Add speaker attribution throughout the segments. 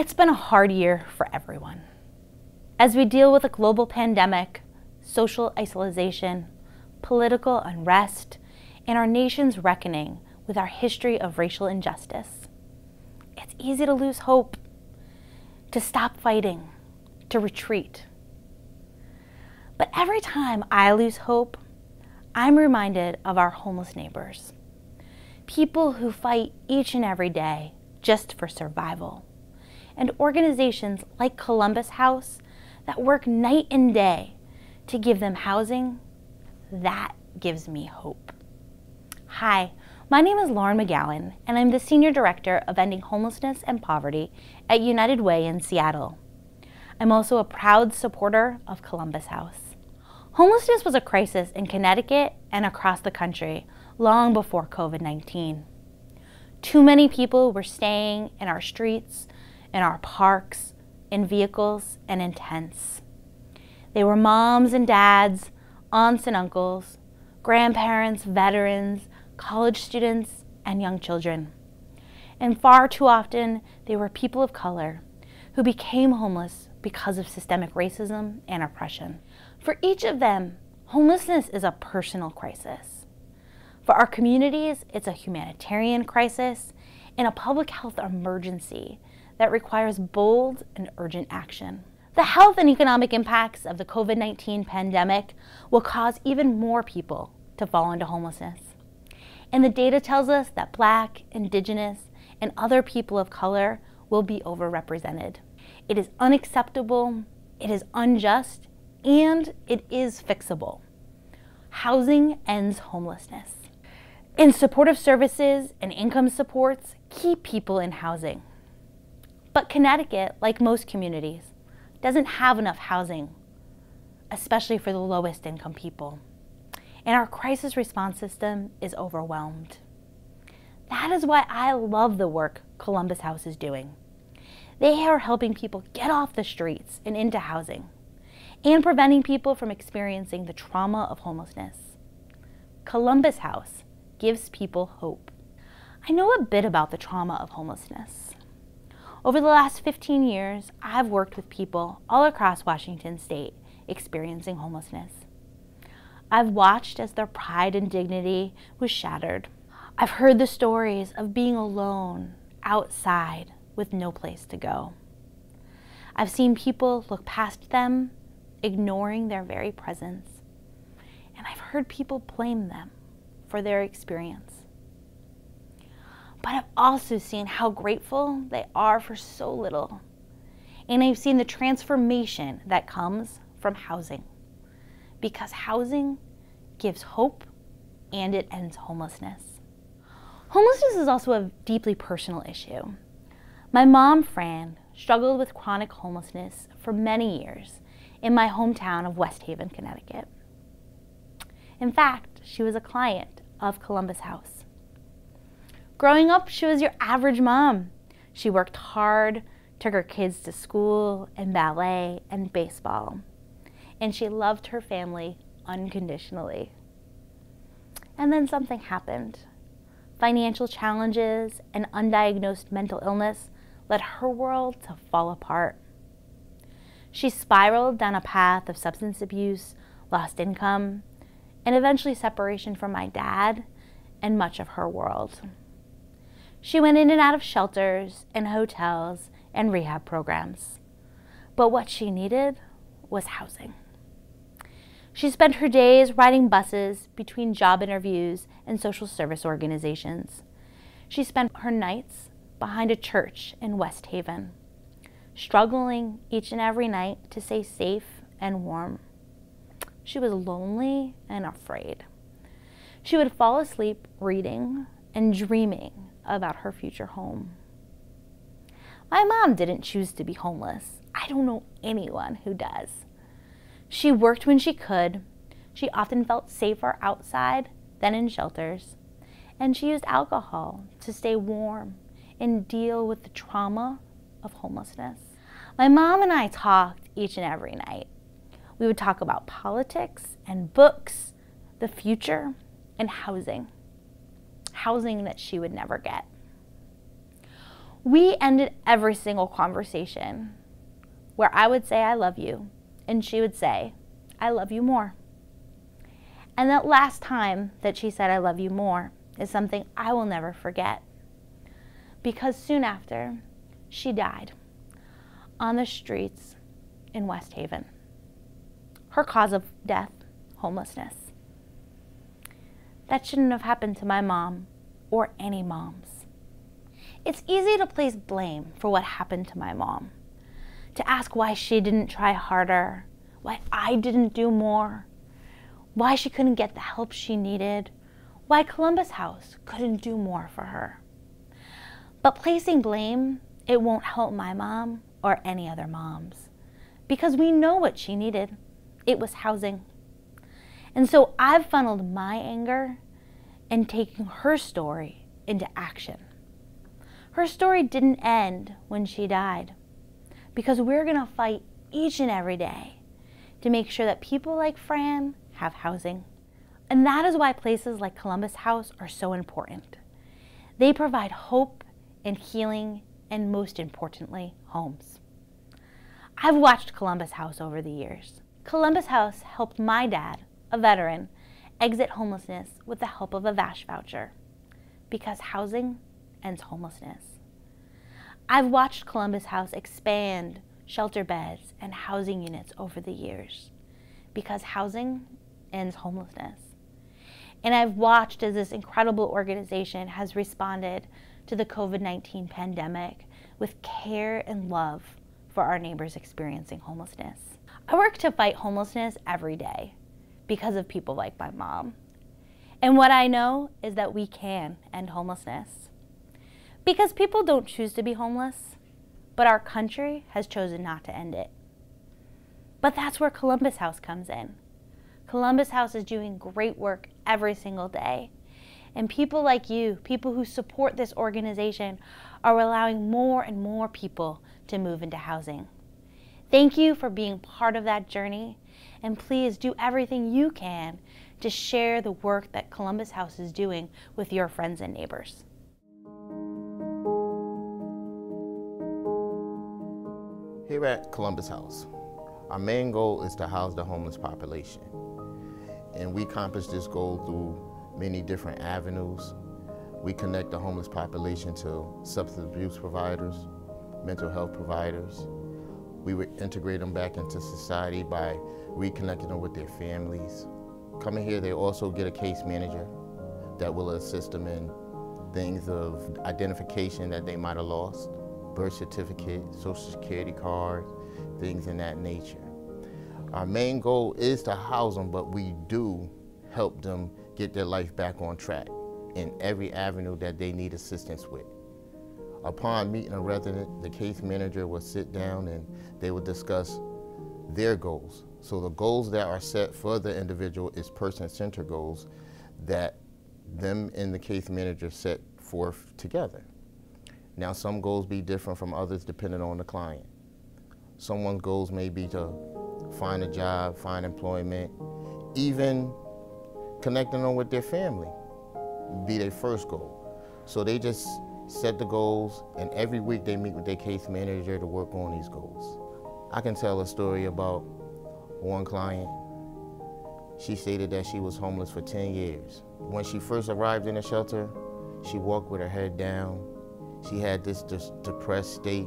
Speaker 1: It's been a hard year for everyone. As we deal with a global pandemic, social isolation, political unrest, and our nation's reckoning with our history of racial injustice, it's easy to lose hope, to stop fighting, to retreat. But every time I lose hope, I'm reminded of our homeless neighbors. People who fight each and every day just for survival and organizations like Columbus House that work night and day to give them housing, that gives me hope. Hi, my name is Lauren McGowan, and I'm the Senior Director of Ending Homelessness and Poverty at United Way in Seattle. I'm also a proud supporter of Columbus House. Homelessness was a crisis in Connecticut and across the country long before COVID 19. Too many people were staying in our streets in our parks, in vehicles, and in tents. They were moms and dads, aunts and uncles, grandparents, veterans, college students, and young children. And far too often, they were people of color who became homeless because of systemic racism and oppression. For each of them, homelessness is a personal crisis. For our communities, it's a humanitarian crisis and a public health emergency that requires bold and urgent action. The health and economic impacts of the COVID 19 pandemic will cause even more people to fall into homelessness. And the data tells us that Black, Indigenous, and other people of color will be overrepresented. It is unacceptable, it is unjust, and it is fixable. Housing ends homelessness. And supportive services and income supports keep people in housing. But Connecticut, like most communities, doesn't have enough housing, especially for the lowest income people. And our crisis response system is overwhelmed. That is why I love the work Columbus House is doing. They are helping people get off the streets and into housing and preventing people from experiencing the trauma of homelessness. Columbus House gives people hope. I know a bit about the trauma of homelessness. Over the last 15 years, I've worked with people all across Washington state experiencing homelessness. I've watched as their pride and dignity was shattered. I've heard the stories of being alone, outside, with no place to go. I've seen people look past them, ignoring their very presence. And I've heard people blame them for their experience but I've also seen how grateful they are for so little. And I've seen the transformation that comes from housing. Because housing gives hope and it ends homelessness. Homelessness is also a deeply personal issue. My mom, Fran, struggled with chronic homelessness for many years in my hometown of West Haven, Connecticut. In fact, she was a client of Columbus House. Growing up, she was your average mom. She worked hard, took her kids to school and ballet and baseball, and she loved her family unconditionally. And then something happened. Financial challenges and undiagnosed mental illness led her world to fall apart. She spiraled down a path of substance abuse, lost income, and eventually separation from my dad and much of her world. She went in and out of shelters and hotels and rehab programs. But what she needed was housing. She spent her days riding buses between job interviews and social service organizations. She spent her nights behind a church in West Haven, struggling each and every night to stay safe and warm. She was lonely and afraid. She would fall asleep reading and dreaming about her future home. My mom didn't choose to be homeless. I don't know anyone who does. She worked when she could. She often felt safer outside than in shelters. And she used alcohol to stay warm and deal with the trauma of homelessness. My mom and I talked each and every night. We would talk about politics and books, the future, and housing housing that she would never get. We ended every single conversation where I would say, I love you, and she would say, I love you more. And that last time that she said, I love you more, is something I will never forget. Because soon after, she died on the streets in West Haven. Her cause of death, homelessness. That shouldn't have happened to my mom or any moms. It's easy to place blame for what happened to my mom, to ask why she didn't try harder, why I didn't do more, why she couldn't get the help she needed, why Columbus House couldn't do more for her. But placing blame, it won't help my mom or any other moms because we know what she needed. It was housing. And so I've funneled my anger and taking her story into action. Her story didn't end when she died because we're going to fight each and every day to make sure that people like Fran have housing. And that is why places like Columbus House are so important. They provide hope and healing and most importantly, homes. I've watched Columbus House over the years. Columbus House helped my dad, a veteran, exit homelessness with the help of a VASH voucher because housing ends homelessness. I've watched Columbus House expand shelter beds and housing units over the years because housing ends homelessness. And I've watched as this incredible organization has responded to the COVID 19 pandemic with care and love for our neighbors experiencing homelessness. I work to fight homelessness every day because of people like my mom. And what I know is that we can end homelessness. Because people don't choose to be homeless, but our country has chosen not to end it. But that's where Columbus House comes in. Columbus House is doing great work every single day. And people like you, people who support this organization, are allowing more and more people to move into housing. Thank you for being part of that journey and please do everything you can to share the work that Columbus House is doing with your friends and neighbors.
Speaker 2: Here at Columbus House, our main goal is to house the homeless population. And we accomplish this goal through many different avenues. We connect the homeless population to substance abuse providers, mental health providers, we would integrate them back into society by reconnecting them with their families. Coming here, they also get a case manager that will assist them in things of identification that they might have lost, birth certificate, social security card, things in that nature. Our main goal is to house them, but we do help them get their life back on track in every avenue that they need assistance with. Upon meeting a resident, the case manager will sit down and they will discuss their goals. So the goals that are set for the individual is person-centered goals that them and the case manager set forth together. Now some goals be different from others depending on the client. Someone's goals may be to find a job, find employment, even connecting them with their family be their first goal. So they just set the goals, and every week they meet with their case manager to work on these goals. I can tell a story about one client. She stated that she was homeless for 10 years. When she first arrived in the shelter, she walked with her head down. She had this, depressed state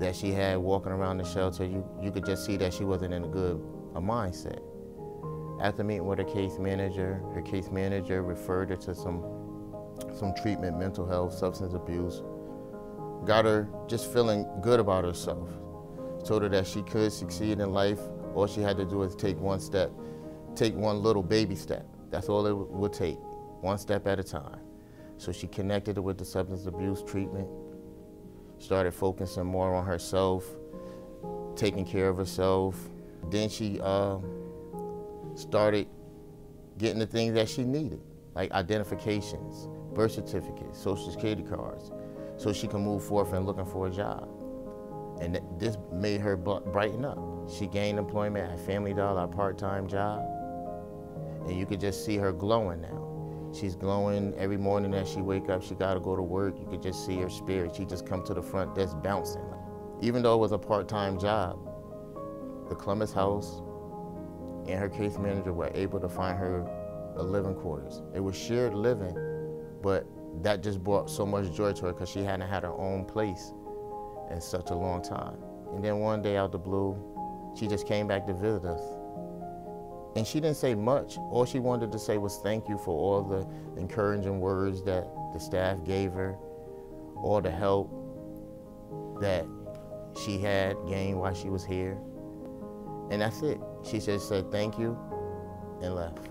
Speaker 2: that she had walking around the shelter. You, you could just see that she wasn't in a good a mindset. After meeting with her case manager, her case manager referred her to some some treatment, mental health, substance abuse. Got her just feeling good about herself. Told her that she could succeed in life. All she had to do was take one step, take one little baby step. That's all it would take, one step at a time. So she connected with the substance abuse treatment, started focusing more on herself, taking care of herself. Then she uh, started getting the things that she needed, like identifications, birth certificates, social security cards, so she can move forth and looking for a job. And this made her brighten up. She gained employment at Family Dollar, a part-time job, and you could just see her glowing now. She's glowing every morning as she wake up. She got to go to work. You could just see her spirit. She just come to the front desk bouncing. Even though it was a part-time job, the Columbus House and her case manager were able to find her a living quarters. It was shared living, but that just brought so much joy to her because she hadn't had her own place in such a long time. And then one day out the blue, she just came back to visit us. And she didn't say much. All she wanted to say was thank you for all the encouraging words that the staff gave her, all the help that she had gained while she was here. And that's it. She just said thank you and left.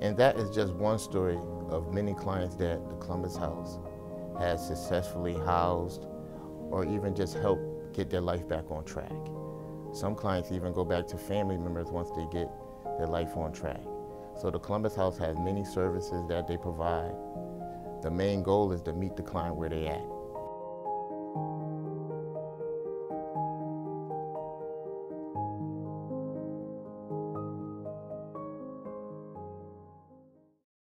Speaker 2: And that is just one story of many clients that the Columbus House has successfully housed or even just helped get their life back on track. Some clients even go back to family members once they get their life on track. So the Columbus House has many services that they provide. The main goal is to meet the client where they at.